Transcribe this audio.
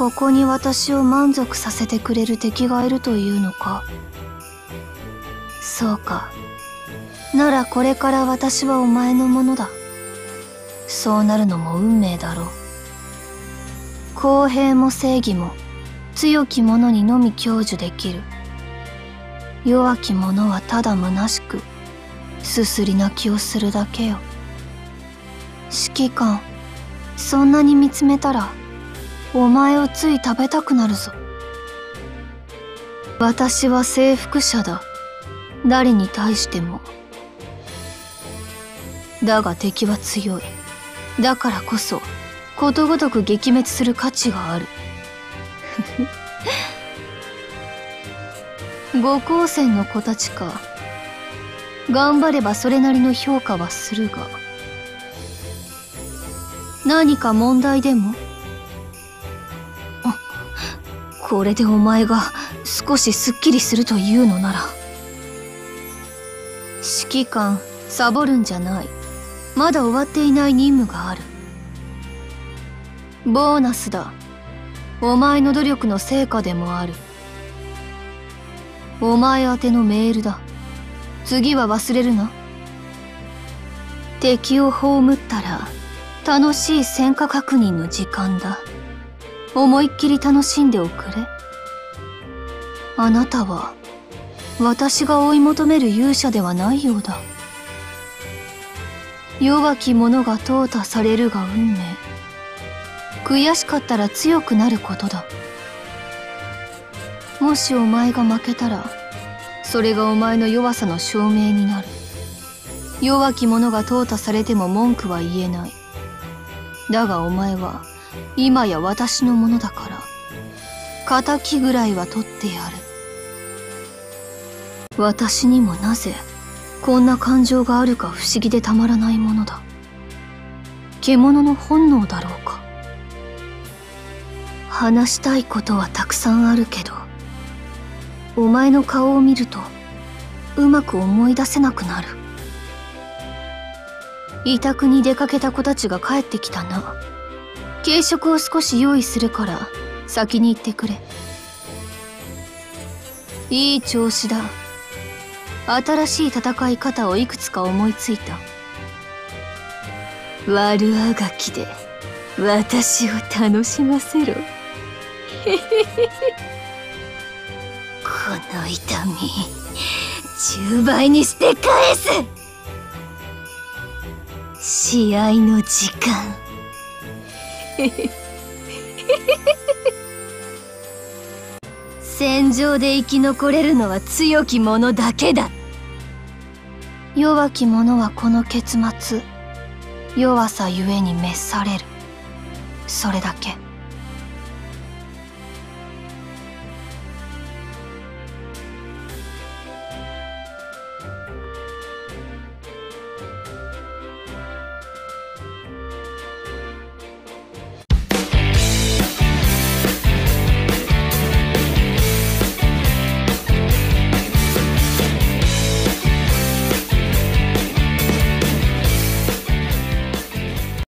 ここに私を満足させてくれる敵がいるというのか。そうか。ならこれから私はお前のものだ。そうなるのも運命だろう。公平も正義も強き者にのみ享受できる。弱き者はただ虚しくすすり泣きをするだけよ。指揮官そんなに見つめたらお前をつい食べたくなるぞ。私は征服者だ。誰に対しても。だが敵は強い。だからこそことごとく撃滅する価値がある。五光線の子たちか。頑張ればそれなりの評価はするが。何か問題でも？これでお前が少しすっきりするというのなら指揮官サボるんじゃない。まだ終わっていない任務がある。ボーナスだ。お前の努力の成果でもある。お前宛てのメールだ。次は忘れるな。敵を葬ったら楽しい戦果確認の時間だ。思いっきり楽しんでおくれ。あなたは私が追い求める勇者ではないようだ。弱き者が淘汰されるが運命。悔しかったら強くなることだ。もしお前が負けたらそれがお前の弱さの証明になる。弱き者が淘汰されても文句は言えない。だがお前は今や私のものだから仇ぐらいは取ってやる。私にもなぜこんな感情があるか不思議でたまらないものだ。獣の本能だろうか。話したいことはたくさんあるけどお前の顔を見るとうまく思い出せなくなる。委託に出かけた子たちが帰ってきたな。軽食を少し用意するから先に行ってくれ。いい調子だ。新しい戦い方をいくつか思いついた。悪あがきで私を楽しませろ。この痛み10倍にして返す。試合の時間。戦場で生き残れるのは強き者だけだ弱き者はこの結末弱さゆえに滅されるそれだけ。